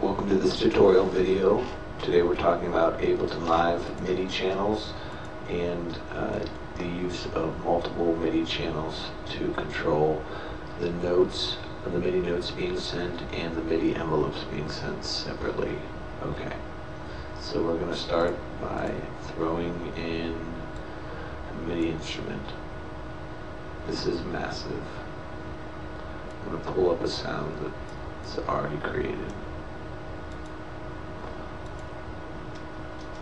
welcome to this tutorial video. Today we're talking about Ableton Live MIDI channels and uh, the use of multiple MIDI channels to control the notes, the MIDI notes being sent and the MIDI envelopes being sent separately. Okay, so we're going to start by throwing in a MIDI instrument. This is Massive. I'm going to pull up a sound that's already created.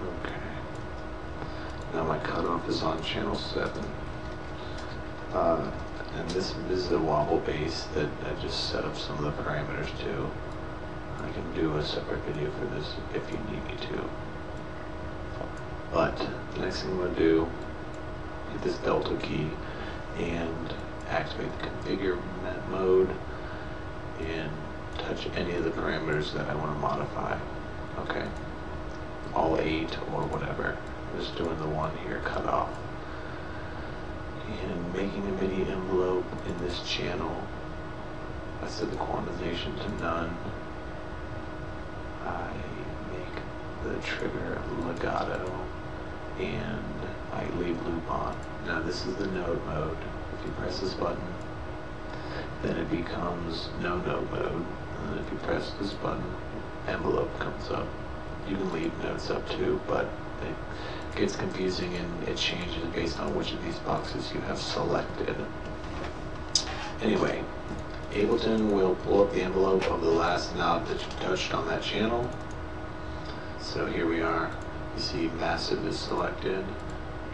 Okay. Now my cutoff is on channel 7. Uh, and this, this is a wobble bass that I just set up some of the parameters to. I can do a separate video for this if you need me to. But the next thing I'm going to do, hit this delta key and activate the configure mode and touch any of the parameters that I want to modify. Okay? All eight or whatever. Just doing the one here cut off. And making a MIDI envelope in this channel. I set the quantization to none. I make the trigger legato and I leave loop on. Now this is the node mode. If you press this button, then it becomes no node mode. And if you press this button, envelope comes up. You can leave notes up too, but it gets confusing and it changes based on which of these boxes you have selected. Anyway, Ableton will pull up the envelope of the last knob that you touched on that channel. So here we are. You see Massive is selected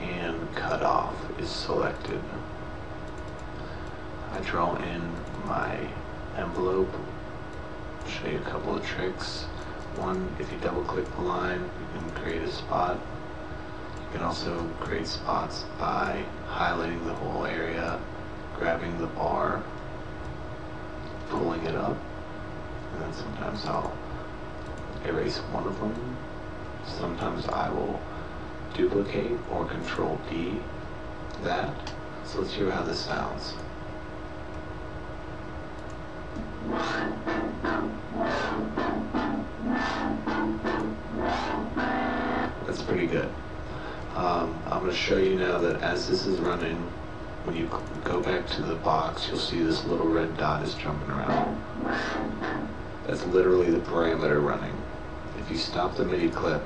and cutoff is selected. I draw in my envelope, show you a couple of tricks. One, if you double click the line, you can create a spot. You can also create spots by highlighting the whole area, grabbing the bar, pulling it up, and then sometimes I'll erase one of them. Sometimes I will duplicate or control D that. So let's hear how this sounds. That's pretty good. Um, I'm going to show you now that as this is running, when you go back to the box, you'll see this little red dot is jumping around. That's literally the parameter running. If you stop the MIDI clip,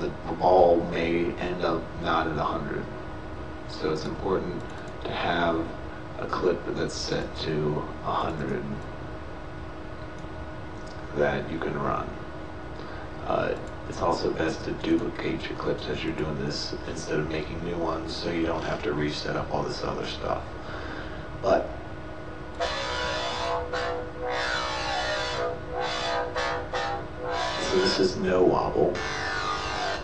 the, the ball may end up not at 100. So it's important to have a clip that's set to 100 that you can run. Uh, it's also best to duplicate your clips as you're doing this instead of making new ones so you don't have to reset up all this other stuff. But so this is no wobble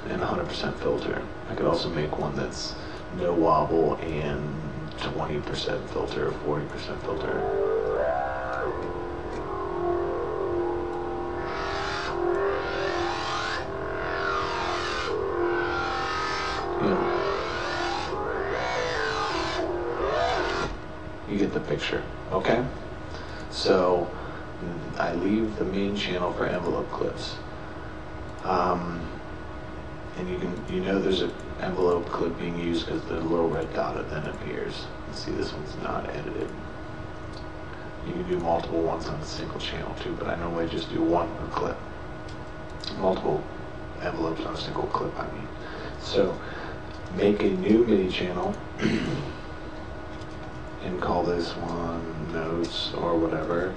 and 100% filter. I could also make one that's no wobble and 20% filter or 40% filter. The picture, okay? So I leave the main channel for envelope clips. Um, and you can you know there's an envelope clip being used because the little red dot then appears. See this one's not edited. You can do multiple ones on a single channel too, but I normally just do one per clip. Multiple envelopes on a single clip, I mean. So make a new MIDI channel and call this one notes or whatever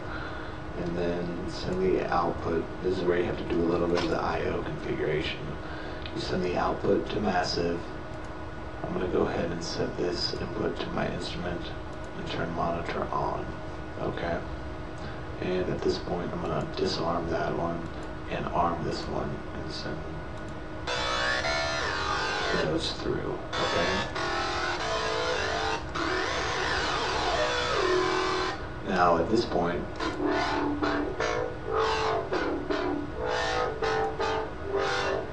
and then send the output. This is where you have to do a little bit of the I.O. configuration. You send the output to Massive. I'm going to go ahead and set this input to my instrument and turn monitor on. Okay? And at this point, I'm going to disarm that one and arm this one and send notes through. Okay? now at this point.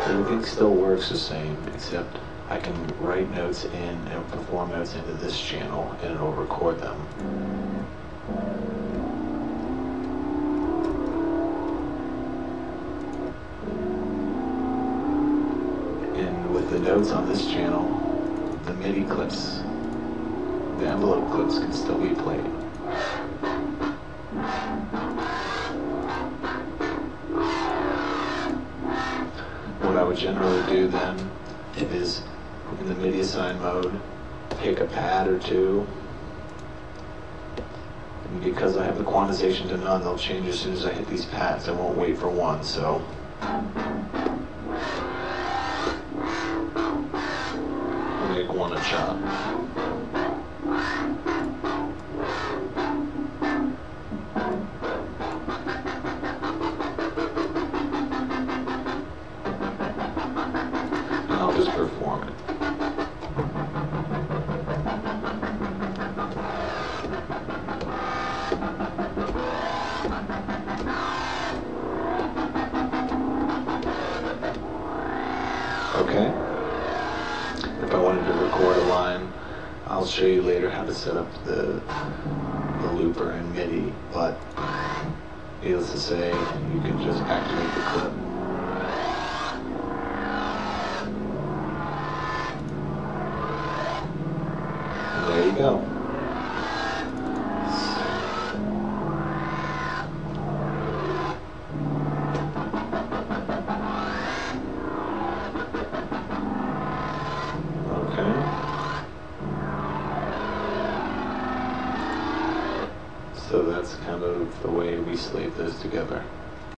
Everything still works the same, except I can write notes in and perform notes into this channel and it'll record them. And with the notes on this channel, the MIDI clips, the envelope clips can still be played. What I would generally do then is in the MIDI assign mode, pick a pad or two. And because I have the quantization to none, they'll change as soon as I hit these pads. I won't wait for one, so. Make one a chop. Line, I'll show you later how to set up the, the looper in MIDI, but needless to say, you can just activate the clip. And there you go. The way we slave those together.